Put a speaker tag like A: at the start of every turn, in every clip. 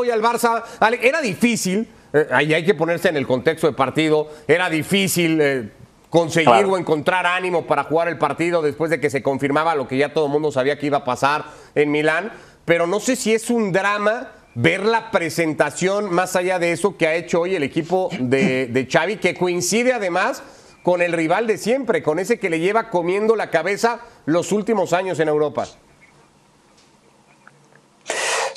A: hoy al Barça. Era difícil, eh, ahí hay que ponerse en el contexto de partido, era difícil eh, conseguir o encontrar ánimo para jugar el partido después de que se confirmaba lo que ya todo el mundo sabía que iba a pasar en Milán, pero no sé si es un drama ver la presentación más allá de eso que ha hecho hoy el equipo de, de Xavi, que coincide además con el rival de siempre, con ese que le lleva comiendo la cabeza los últimos años en Europa.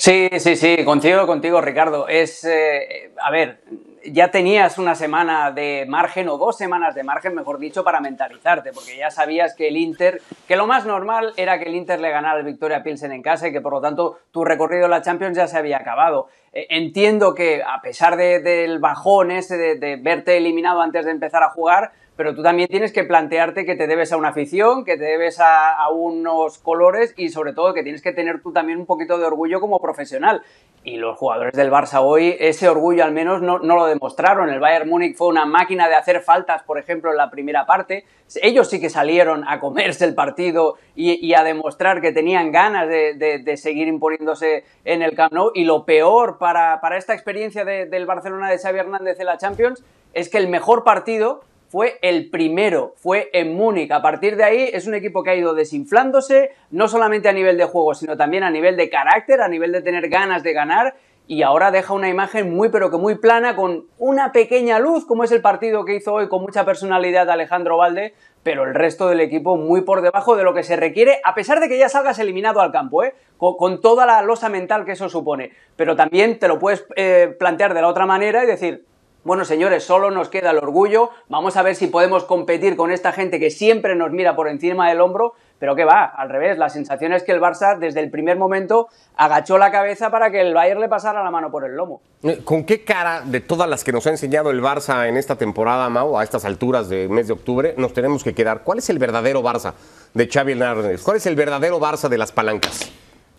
B: Sí, sí, sí, contigo, contigo, Ricardo. Es, eh, a ver, ya tenías una semana de margen o dos semanas de margen, mejor dicho, para mentalizarte, porque ya sabías que el Inter, que lo más normal era que el Inter le ganara el Victoria Pilsen en casa y que por lo tanto tu recorrido en la Champions ya se había acabado. Eh, entiendo que a pesar del bajón ese de verte eliminado antes de empezar a jugar, pero tú también tienes que plantearte que te debes a una afición, que te debes a, unos colores y sobre todo que tienes que tener tú también un poquito de orgullo como profesional. Y los jugadores del Barça hoy ese orgullo al menos no, lo demostraron. El Bayern Múnich fue una máquina de hacer faltas, por ejemplo, en la primera parte. Ellos sí que salieron a comerse el partido y, a demostrar que tenían ganas de, seguir imponiéndose en el Camp. Y lo peor para, esta experiencia del Barcelona de Xavi Hernández en la Champions es que el mejor partido fue el primero, fue en Múnich. A partir de ahí es un equipo que ha ido desinflándose, no solamente a nivel de juego, sino también a nivel de carácter, a nivel de tener ganas de ganar. Y ahora deja una imagen muy pero que muy plana, con una pequeña luz, como es el partido que hizo hoy con mucha personalidad Alejandro Valde, pero el resto del equipo muy por debajo de lo que se requiere, a pesar de que ya salgas eliminado al campo, ¿eh? con, toda la losa mental que eso supone. Pero también te lo puedes eh, plantear de la otra manera y decir, bueno, señores, solo nos queda el orgullo. Vamos a ver si podemos competir con esta gente que siempre nos mira por encima del hombro, pero que va, al revés. La sensación es que el Barça, desde el primer momento, agachó la cabeza para que el Bayern le pasara la mano por el lomo.
A: Eh, ¿Con qué cara de todas las que nos ha enseñado el Barça en esta temporada, Mau, a estas alturas del mes de octubre, nos tenemos que quedar? ¿Cuál es el verdadero Barça de Xavi Hernández? ¿Cuál es el verdadero Barça de las palancas?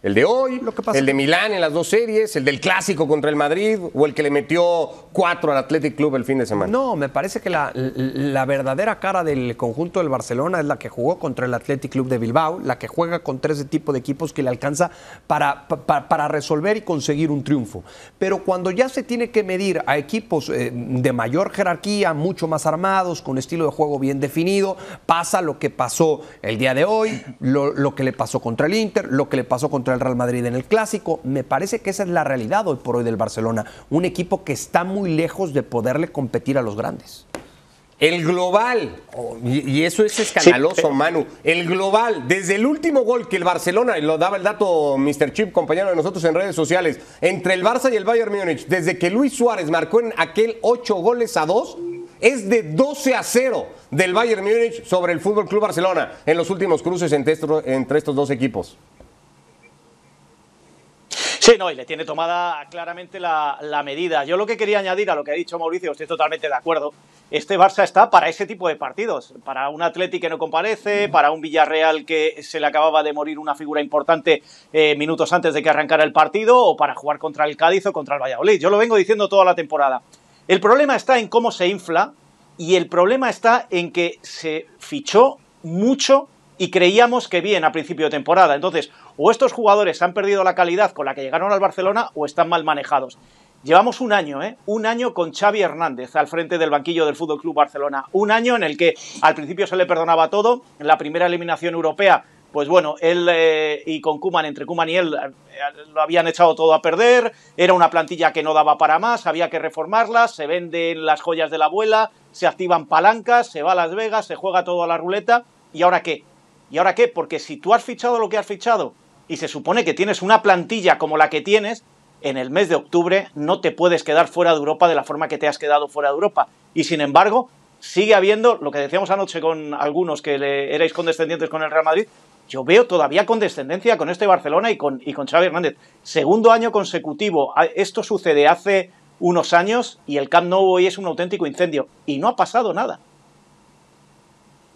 A: El de hoy, el de Milán en las dos series, el del clásico contra el Madrid o el que le metió cuatro al Athletic Club el fin de semana.
C: No, me parece que la, verdadera cara del conjunto del Barcelona es la que jugó contra el Athletic Club de Bilbao, la que juega contra ese tipo de equipos que le alcanza para, para, resolver y conseguir un triunfo. Pero cuando ya se tiene que medir a equipos eh, de mayor jerarquía, mucho más armados, con estilo de juego bien definido, pasa lo que pasó el día de hoy, lo, lo que le pasó contra el Inter, lo que le pasó contra el Real Madrid en el clásico. Me parece que esa es la realidad hoy por hoy del Barcelona. Un equipo que está muy lejos de poderle competir a los grandes.
A: El global, y eso es escandaloso, Manu. El global, desde el último gol que el Barcelona, y lo daba el dato Mr. Chip, compañero de nosotros en redes sociales, entre el Barça y el Bayern Múnich, desde que Luis Suárez marcó en aquel 8 goles a 2, es de 12 a 0 del Bayern Múnich sobre el Fútbol Club Barcelona en los últimos cruces entre estos dos equipos.
D: Sí, no, y le tiene tomada claramente la, medida. Yo lo que quería añadir a lo que ha dicho Mauricio, estoy totalmente de acuerdo. Este Barça está para ese tipo de partidos, para un Atleti que no comparece, para un Villarreal que se le acababa de morir una figura importante eh, minutos antes de que arrancara el partido, o para jugar contra el Cádiz o contra el Valladolid. Yo lo vengo diciendo toda la temporada. El problema está en cómo se infla y el problema está en que se fichó mucho y creíamos que bien a principio de temporada. Entonces, o estos jugadores han perdido la calidad con la que llegaron al Barcelona o están mal manejados. Llevamos un año, ¿eh? Un año con Xavi Hernández al frente del banquillo del Fútbol Club Barcelona. Un año en el que al principio se le perdonaba todo. En la primera eliminación europea, pues bueno, él eh, y con Kuman, entre Kuman y él, eh, lo habían echado todo a perder. Era una plantilla que no daba para más, había que reformarla. Se venden las joyas de la abuela, se activan palancas, se va a Las Vegas, se juega todo a la ruleta. ¿Y ahora qué? ¿Y ahora qué? Porque si tú has fichado lo que has fichado y se supone que tienes una plantilla como la que tienes, en el mes de octubre no te puedes quedar fuera de Europa de la forma que te has quedado fuera de Europa. Y sin embargo, sigue habiendo, lo que decíamos anoche con algunos que le, erais condescendientes con el Real Madrid, yo veo todavía condescendencia con este Barcelona y con, y con Xavi Hernández. Segundo año consecutivo. Esto sucede hace unos años y el Camp Nou hoy es un auténtico incendio. Y no ha pasado nada.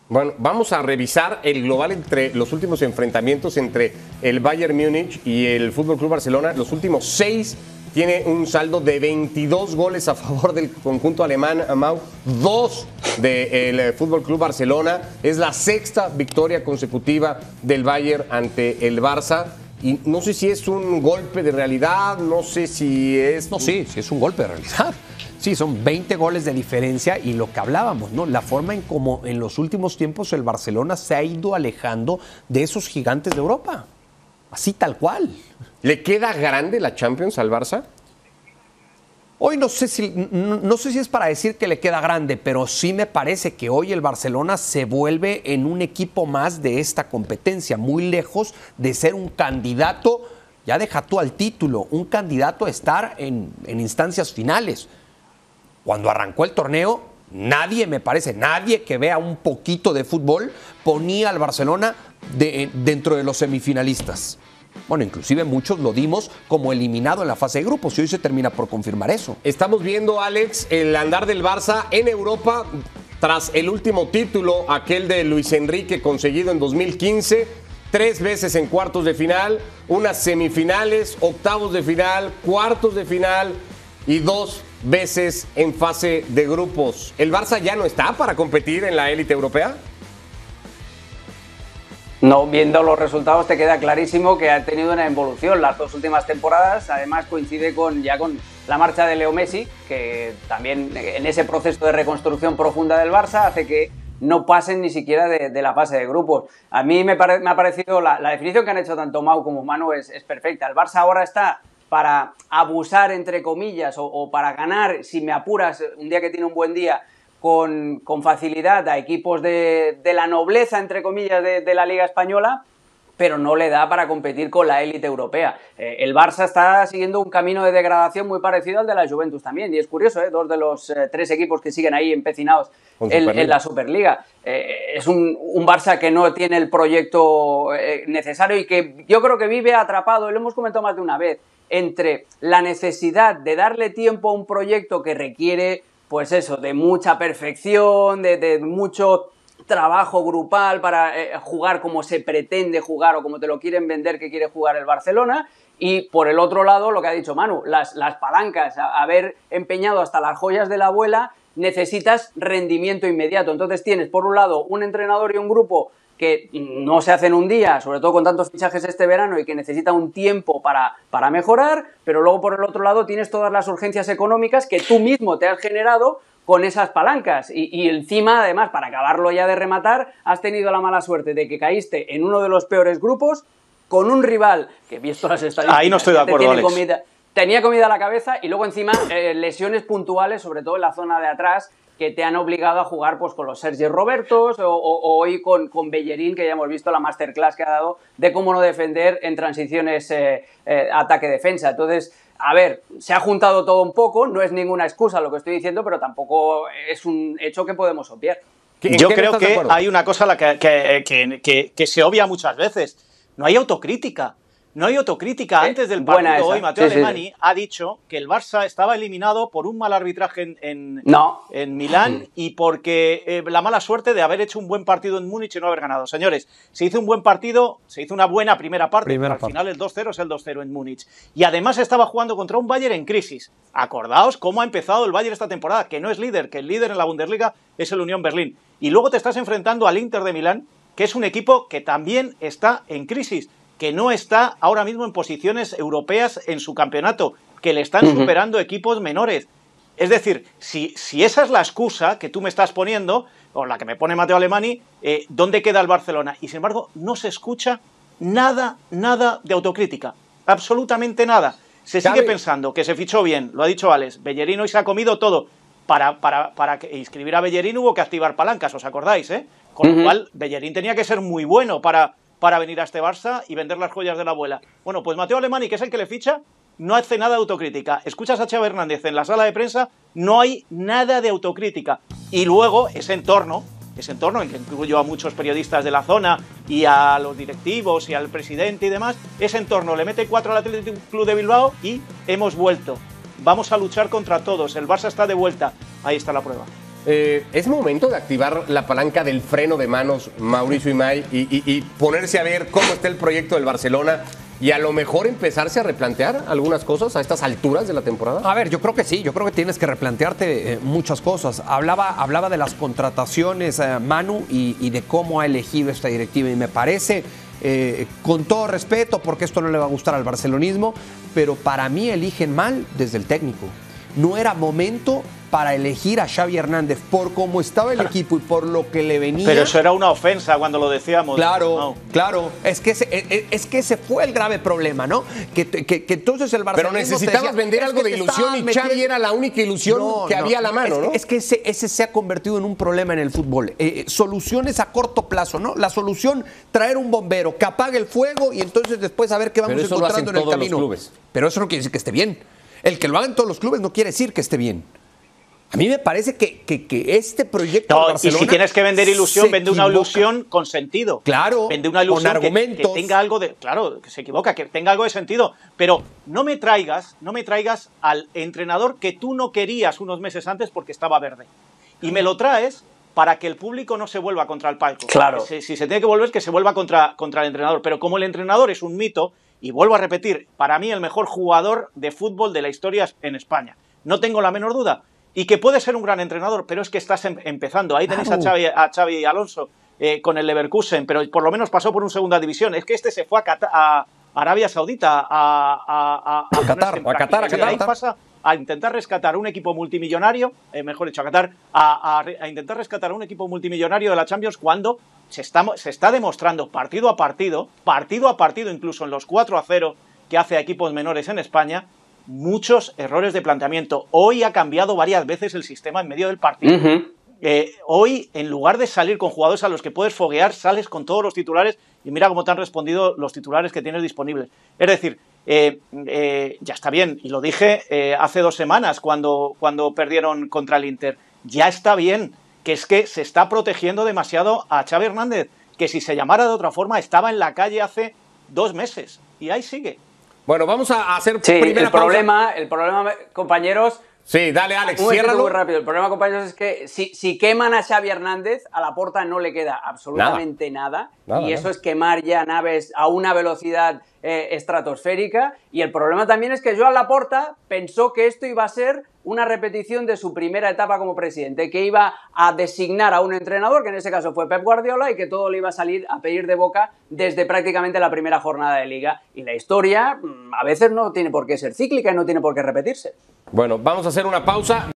A: Bueno, vamos a revisar el global entre los últimos enfrentamientos entre el Bayern Múnich y el Fútbol Club Barcelona. Los últimos seis tiene un saldo de 22 goles a favor del conjunto alemán, Mau. Dos del eh, Fútbol Club Barcelona. Es la sexta victoria consecutiva del Bayern ante el Barça. Y no sé si es un golpe de realidad, no sé si es...
C: No, sí, sí es un golpe de realidad. Sí, son 20 goles de diferencia y lo que hablábamos, ¿no? La forma en cómo en los últimos tiempos el Barcelona se ha ido alejando de esos gigantes de Europa. Así tal cual.
A: ¿Le queda grande la Champions al Barça?
C: Hoy no sé si no, no, sé si es para decir que le queda grande, pero sí me parece que hoy el Barcelona se vuelve en un equipo más de esta competencia, muy lejos de ser un candidato, ya deja tú al título, un candidato a estar en, en instancias finales. Cuando arrancó el torneo, nadie, me parece, nadie que vea un poquito de fútbol ponía al Barcelona de, dentro de los semifinalistas. Bueno, inclusive muchos lo dimos como eliminado en la fase de grupos y hoy se termina por confirmar eso.
A: Estamos viendo, Alex, el andar del Barça en Europa tras el último título, aquel de Luis Enrique conseguido en 2015, tres veces en cuartos de final, unas semifinales, octavos de final, cuartos de final y dos veces en fase de grupos. ¿El Barça ya no está para competir en la élite europea?
B: No, viendo los resultados te queda clarísimo que ha tenido una evolución las dos últimas temporadas. Además coincide con ya con la marcha de Leo Messi, que también en ese proceso de reconstrucción profunda del Barça hace que no pasen ni siquiera de, la fase de grupos. A mí me, ha parecido la, definición que han hecho tanto Mau como Manu es, perfecta. El Barça ahora está para abusar, entre comillas, o, o para ganar, si me apuras, un día que tiene un buen día, con, con facilidad a equipos de, de, la nobleza, entre comillas, de, de, la Liga Española, pero no le da para competir con la élite europea. Eh, el Barça está siguiendo un camino de degradación muy parecido al de la Juventus también, y es curioso, ¿eh? dos de los eh, tres equipos que siguen ahí empecinados en, en, la Superliga. Eh, es un, un, Barça que no tiene el proyecto necesario y que yo creo que vive atrapado, y lo hemos comentado más de una vez, entre la necesidad de darle tiempo a un proyecto que requiere pues eso, de mucha perfección, de, mucho trabajo grupal para eh, jugar como se pretende jugar o como te lo quieren vender que quiere jugar el Barcelona. Y por el otro lado, lo que ha dicho Manu, las, las palancas, a, haber empeñado hasta las joyas de la abuela, necesitas rendimiento inmediato. Entonces tienes, por un lado, un entrenador y un grupo que no se hacen un día, sobre todo con tantos fichajes este verano y que necesita un tiempo para, para mejorar, pero luego por el otro lado tienes todas las urgencias económicas que tú mismo te has generado con esas palancas y, y, encima, además, para acabarlo ya de rematar, has tenido la mala suerte de que caíste en uno de los peores grupos con un rival que, visto las estadísticas,
D: Ahí no estoy de acuerdo, Alex.
B: Comida, tenía comida a la cabeza y luego encima eh, lesiones puntuales, sobre todo en la zona de atrás, que te han obligado a jugar pues, con los Sergio Robertos o, o, o hoy con, con, Bellerín, que ya hemos visto la masterclass que ha dado de cómo no defender en transiciones eh, eh, ataque-defensa. Entonces, a ver, se ha juntado todo un poco, no es ninguna excusa lo que estoy diciendo, pero tampoco es un hecho que podemos obviar.
D: Yo creo que hay una cosa la que, que, que, que se obvia muchas veces. No hay autocrítica. No hay autocrítica. Antes del partido hoy, Mateo sí, Alemani sí. ha dicho que el Barça estaba eliminado por un mal arbitraje en, en,
B: no.
D: en Milán y porque eh, la mala suerte de haber hecho un buen partido en Múnich y no haber ganado. Señores, se hizo un buen partido, se hizo una buena primera parte, primera al parte. final el 2-0 es el 2-0 en Múnich. Y además estaba jugando contra un Bayern en crisis. Acordaos cómo ha empezado el Bayern esta temporada, que no es líder, que el líder en la Bundesliga es el Unión Berlín. Y luego te estás enfrentando al Inter de Milán, que es un equipo que también está en crisis que no está ahora mismo en posiciones europeas en su campeonato, que le están uh -huh. superando equipos menores. Es decir, si, si, esa es la excusa que tú me estás poniendo, o la que me pone Mateo Alemani, eh, ¿dónde queda el Barcelona? Y sin embargo, no se escucha nada, nada de autocrítica. Absolutamente nada. Se sigue pensando que se fichó bien, lo ha dicho Alex, Bellerín hoy se ha comido todo. Para, para, para inscribir a Bellerín hubo que activar palancas, ¿os acordáis? Eh? Con uh -huh. lo cual, Bellerín tenía que ser muy bueno para, para venir a este Barça y vender las joyas de la abuela. Bueno, pues Mateo Alemani, que es el que le ficha, no hace nada de autocrítica. Escuchas a Chava Hernández en la sala de prensa, no hay nada de autocrítica. Y luego ese entorno, ese entorno en que incluyo a muchos periodistas de la zona y a los directivos y al presidente y demás, ese entorno le mete cuatro al Atlético Club de Bilbao y hemos vuelto. Vamos a luchar contra todos. El Barça está de vuelta. Ahí está la prueba.
A: Eh, es momento de activar la palanca del freno de manos, Mauricio Imay, y, y, y, ponerse a ver cómo está el proyecto del Barcelona y a lo mejor empezarse a replantear algunas cosas a estas alturas de la temporada.
C: A ver, yo creo que sí, yo creo que tienes que replantearte eh, muchas cosas. Hablaba, hablaba de las contrataciones, eh, Manu, y, de cómo ha elegido esta directiva, y me parece con todo respeto, porque esto no le va a gustar al barcelonismo, pero para mí eligen mal desde el técnico. No era momento para elegir a Xavi Hernández por cómo estaba el equipo y por lo que le venía.
D: Pero eso era una ofensa cuando lo decíamos.
C: Claro,
D: No.
C: claro. Es que, ese, e- e- es que ese fue el grave problema, ¿no? Que, que- que entonces el
A: Pero
C: barcelonismo te
A: necesitabas
C: decía,
A: vender
C: "Es
A: algo de ilusión y Xavi
C: metiendo-".
A: era la única ilusión
C: No,
A: que
C: no.
A: había a la mano,
C: es,
A: ¿no?
C: Es que ese, ese se ha convertido en un problema en el fútbol. Eh, eh, soluciones a corto plazo, ¿no? La solución, traer un bombero que apague el fuego y entonces después a ver qué vamos
A: Pero
C: encontrando en el camino. Pero eso no quiere decir que esté bien. El que lo hagan todos los clubes no quiere decir que esté bien. A mí me parece que, que- que este proyecto
D: No,
C: de
D: y
C: Barcelona
D: si tienes que vender ilusión, vende una ilusión con sentido.
C: Claro,
D: Vende una
C: con
D: ilusión que- que,
C: argumentos.
D: tenga algo de. Claro, que se equivoca, que tenga algo de sentido. Pero no me traigas, no me traigas al entrenador que tú no querías unos meses antes porque estaba verde. Y me lo traes para que el público no se vuelva contra el palco.
B: Claro.
D: Si, si se tiene que volver, que se vuelva contra, contra el entrenador. Pero como el entrenador es un mito, y vuelvo a repetir, para mí el mejor jugador de fútbol de la historia en España. No tengo la menor duda. Y que puede ser un gran entrenador, pero es que estás em- empezando. Ahí tenéis a. Xavi, a Xavi Alonso eh, con el Leverkusen, pero por lo menos pasó por un segunda división. Es que este se fue a, Cata- a Arabia Saudita, a, a, a,
C: A Qatar, a
A: Qatar, a
D: ahí
A: Qatar.
D: pasa a intentar rescatar un equipo multimillonario, eh, mejor dicho, a Qatar, a, a a intentar rescatar un equipo multimillonario de la Champions cuando se está, demostrando partido a partido, partido a partido, incluso en los 4 a 0 que hace a equipos menores en España, muchos errores de planteamiento. Hoy ha cambiado varias veces el sistema en medio del partido. Eh, hoy, en lugar de salir con jugadores a los que puedes foguear, sales con todos los titulares y mira cómo te han respondido los titulares que tienes disponibles. Es decir, eh, eh, ya está bien, y lo dije eh, hace dos semanas cuando, cuando perdieron contra el Inter, ya está bien, que es que se está protegiendo demasiado a Xavi Hernández, que si se llamara de otra forma estaba en la calle hace dos meses y ahí sigue.
A: Bueno, vamos a hacer
B: Sí,
A: primera
B: el
A: pausa.
B: problema, el problema, compañeros,
A: Sí, dale, Alex,
B: Un
A: ciérralo.
B: muy rápido. El problema, compañeros, es que si, si queman a Xavi Hernández, a la porta no le queda absolutamente nada.
A: Nada,
B: y eso
A: nada.
B: es quemar ya naves a una velocidad eh, estratosférica. Y el problema también es que Joan Laporta pensó que esto iba a ser una repetición de su primera etapa como presidente, que iba a designar a un entrenador, que en ese caso fue Pep Guardiola, y que todo le iba a salir a pedir de boca desde prácticamente la primera jornada de liga. Y la historia mm, a veces no tiene por qué ser cíclica y no tiene por qué repetirse.
A: Bueno, vamos a hacer una pausa.